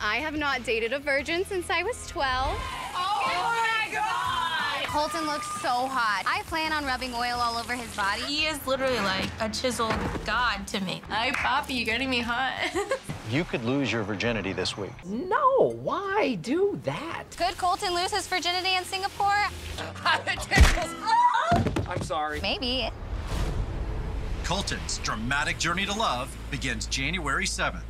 I have not dated a virgin since I was 12. Oh my God! Colton looks so hot. I plan on rubbing oil all over his body. He is literally like a chiseled god to me. Hi, Poppy, You're getting me hot? You could lose your virginity this week. No, why do that? Could Colton lose his virginity in Singapore? Oh! I'm sorry. Maybe. Colton's dramatic journey to love begins January 7th.